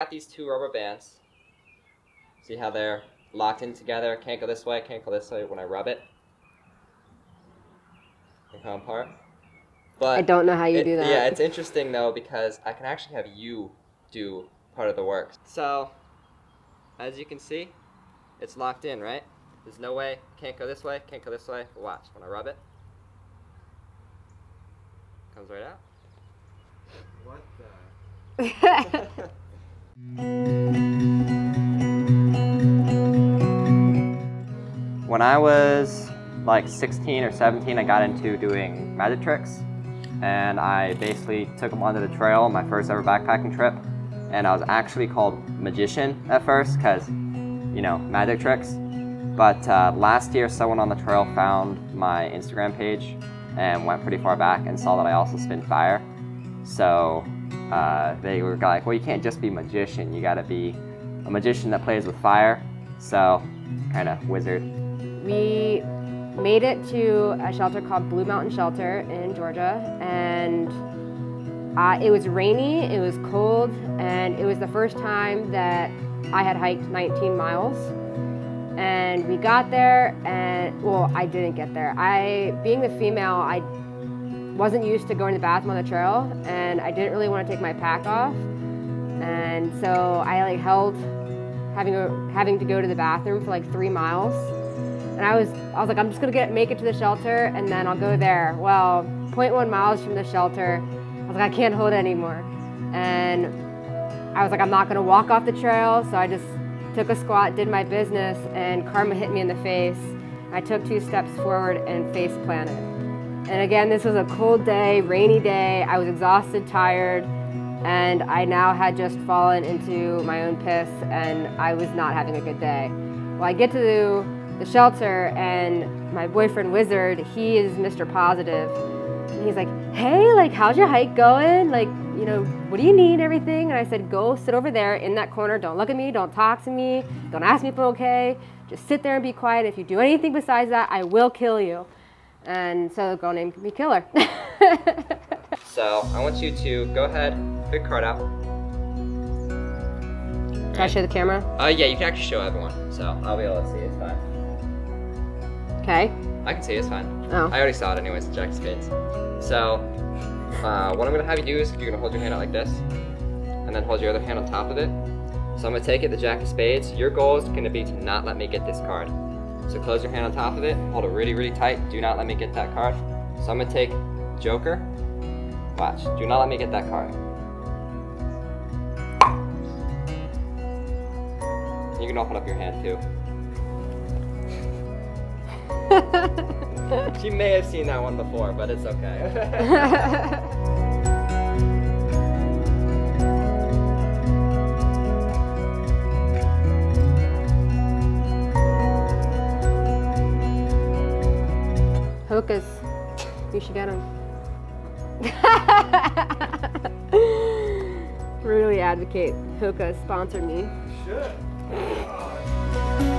Got these two rubber bands. See how they're locked in together? Can't go this way, can't go this way when I rub it. They come apart. But I don't know how you it- do that. Yeah, it's interesting though because I can actually have you do part of the work. So, as you can see, it's locked in, right? There's no way, can't go this way, can't go this way. Watch, when I rub it, comes right out. What the? When I was like 16 or 17, I got into doing magic tricks. And I basically took them onto the trail my first ever backpacking trip. And I was actually called magician at first because, you know, magic tricks. But uh, last year, someone on the trail found my Instagram page and went pretty far back and saw that I also spin fire. So uh, they were like, well, you can't just be magician. You got to be a magician that plays with fire. So, kind of wizard. We made it to a shelter called Blue Mountain Shelter in Georgia, and uh, it was rainy, it was cold, and it was the first time that I had hiked 19 miles. And we got there, and well, I didn't get there. I, being the female, I wasn't used to going to the bathroom on the trail, and I didn't really want to take my pack off, and so I like held having a, having to go to the bathroom for like three miles. And I was, I was like, I'm just gonna get make it to the shelter and then I'll go there. Well, 0.1 miles from the shelter, I was like, I can't hold it anymore. And I was like, I'm not gonna walk off the trail. So I just took a squat, did my business, and karma hit me in the face. I took two steps forward and face planted. And again, this was a cold day, rainy day. I was exhausted, tired, and I now had just fallen into my own piss and I was not having a good day. Well, I get to the shelter and my boyfriend Wizard, he is Mr. Positive. And he's like, hey, like, how's your hike going? Like, you know, what do you need, everything? And I said, go sit over there in that corner. Don't look at me, don't talk to me, don't ask me if I'm okay. Just sit there and be quiet. If you do anything besides that, I will kill you. And so the girl named me Killer. So I want you to go ahead, pick a card out. Can I show the camera? Uh, yeah, you can actually show everyone, so I'll be able to see. It's fine. Okay. I can see. It's fine. Oh. I already saw it anyways. Jack of Spades. So uh, what I'm gonna have you do is you're gonna hold your hand out like this, and then hold your other hand on top of it. So I'm gonna take it, the Jack of Spades. Your goal is gonna be to not let me get this card. So close your hand on top of it, hold it really, really tight. Do not let me get that card. So I'm gonna take Joker. Watch. Do not let me get that card. You can open up your hand too. She may have seen that one before, but it's okay. Hocus. You should get him. really advocate. Hoka sponsored me. Should.